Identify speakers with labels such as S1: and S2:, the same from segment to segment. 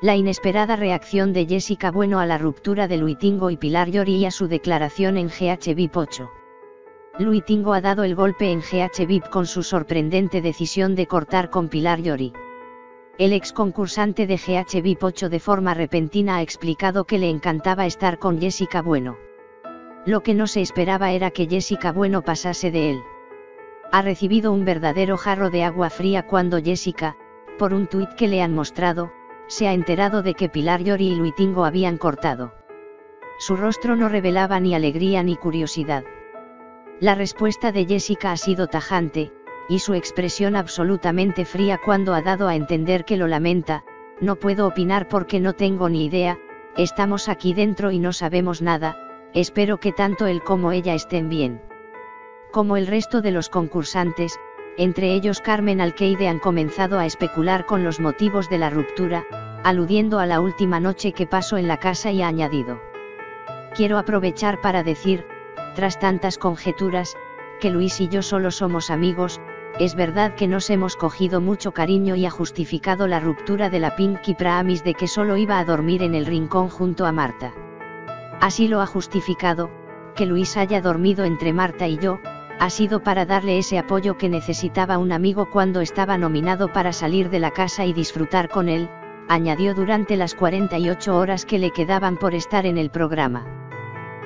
S1: La inesperada reacción de Jessica Bueno a la ruptura de Luitingo y Pilar Llori y a su declaración en GH 8. Luitingo ha dado el golpe en GH con su sorprendente decisión de cortar con Pilar Llori. El ex concursante de GH VIP 8 de forma repentina ha explicado que le encantaba estar con Jessica Bueno. Lo que no se esperaba era que Jessica Bueno pasase de él. Ha recibido un verdadero jarro de agua fría cuando Jessica, por un tuit que le han mostrado, se ha enterado de que Pilar Llori y Luitingo habían cortado. Su rostro no revelaba ni alegría ni curiosidad. La respuesta de Jessica ha sido tajante, y su expresión absolutamente fría cuando ha dado a entender que lo lamenta, no puedo opinar porque no tengo ni idea, estamos aquí dentro y no sabemos nada, espero que tanto él como ella estén bien. Como el resto de los concursantes, entre ellos Carmen Alqueide han comenzado a especular con los motivos de la ruptura, aludiendo a la última noche que pasó en la casa y ha añadido. Quiero aprovechar para decir, tras tantas conjeturas, que Luis y yo solo somos amigos, es verdad que nos hemos cogido mucho cariño y ha justificado la ruptura de la Pinky Promise de que solo iba a dormir en el rincón junto a Marta. Así lo ha justificado, que Luis haya dormido entre Marta y yo, ha sido para darle ese apoyo que necesitaba un amigo cuando estaba nominado para salir de la casa y disfrutar con él, añadió durante las 48 horas que le quedaban por estar en el programa.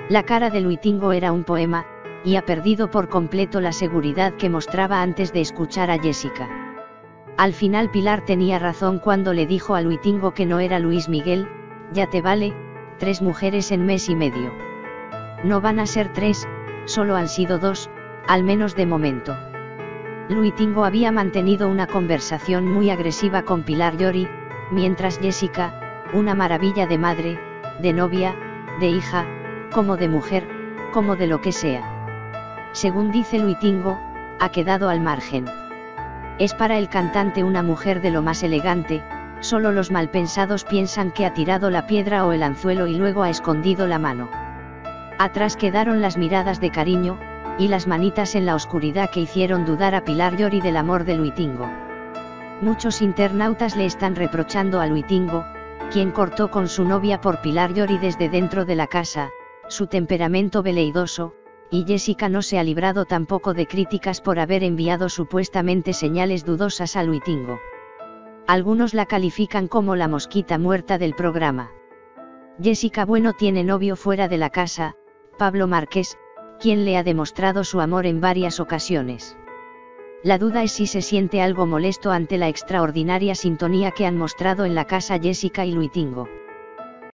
S1: La cara de Luitingo era un poema, y ha perdido por completo la seguridad que mostraba antes de escuchar a Jessica. Al final Pilar tenía razón cuando le dijo a Luitingo que no era Luis Miguel, ya te vale, tres mujeres en mes y medio. No van a ser tres, solo han sido dos, al menos de momento. Luitingo había mantenido una conversación muy agresiva con Pilar Llori, mientras Jessica, una maravilla de madre, de novia, de hija, como de mujer, como de lo que sea. Según dice Luitingo, ha quedado al margen. Es para el cantante una mujer de lo más elegante, solo los malpensados piensan que ha tirado la piedra o el anzuelo y luego ha escondido la mano. Atrás quedaron las miradas de cariño, y las manitas en la oscuridad que hicieron dudar a Pilar Llori del amor de Luitingo. Muchos internautas le están reprochando a Luitingo, quien cortó con su novia por Pilar Llori desde dentro de la casa, su temperamento veleidoso, y Jessica no se ha librado tampoco de críticas por haber enviado supuestamente señales dudosas a Luitingo. Algunos la califican como la mosquita muerta del programa. Jessica Bueno tiene novio fuera de la casa, Pablo Márquez, quien le ha demostrado su amor en varias ocasiones. La duda es si se siente algo molesto ante la extraordinaria sintonía que han mostrado en la casa Jessica y Luitingo.